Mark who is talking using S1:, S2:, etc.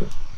S1: Да.